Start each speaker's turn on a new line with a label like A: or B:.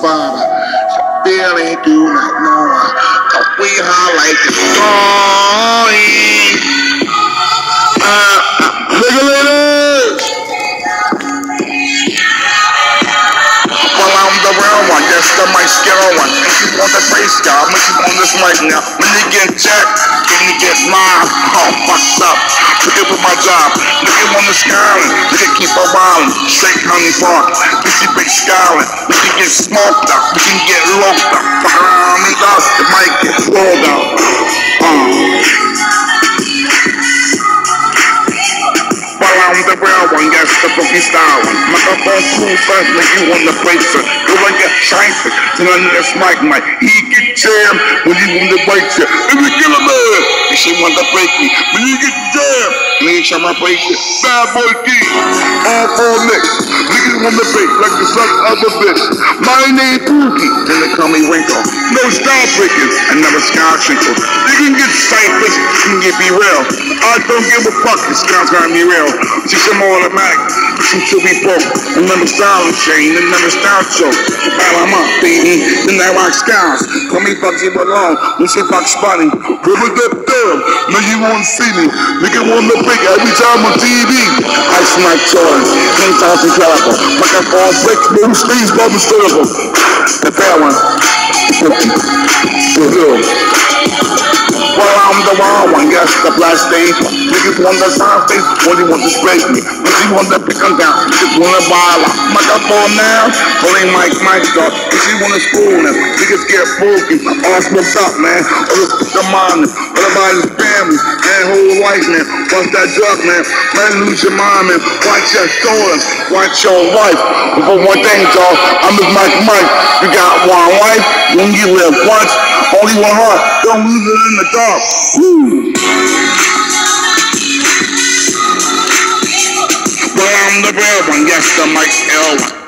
A: Father, barely do not know the way how like the story. Uh, regulators. Well, I'm the real one, that's the my skill one. If you want the face guy, make you on this mic now. When you get jacked, then you get mine. Oh, fucked up. Forget with my job. Look at on the skyline. Look at keep a wildin'. Straight County Park. We see big skyline. Get smoked up. We can get loped up. Fuck around dog. It might get rolled out. Uh. Well, I'm the real one, yes, the boogie style one. Microphone cool first, make you want to play sir. Go and get shyness, then I need a mic, mic. He get jammed when you want to break you. Let me kill a man, and she want to break me. When you get jammed, to break you. Bad boy D, all four licks. Niggas want to break like the son of a bitch. My name Pookie, then they call me Winkle. No sky breaking, and never sky trinkle. You can get cyphers, you can get be real. I don't give a fuck, the sky's gonna be real. She some automatic, should be broke. And never style chain, and never style choke. While I'm up, baby, then I rock skies. Call me Bugsy Malone, she fuck spotting. River dip won't see me. Nigga wanna break every time on TV. I smack toys, can't toss and caliber. Microphone bricks, blue streets, bubble syllable. The bad one, the black stage. Niggas the sound stage, when they want to break me. Want to pick them down, niggas want to wild out. Microphone now, calling Mike Mike dog. If you want to school them, niggas get broken. All smoked up, man. All the mind, everybody's family, and whole life, man. Watch that drug, man. Man, lose your mind, man. Watch your daughters, watch your wife. But for one thing, dog, I'm just Mike Mike. You got one wife, when you live once, only one heart. Don't lose it in the dark. Woo. Mike L.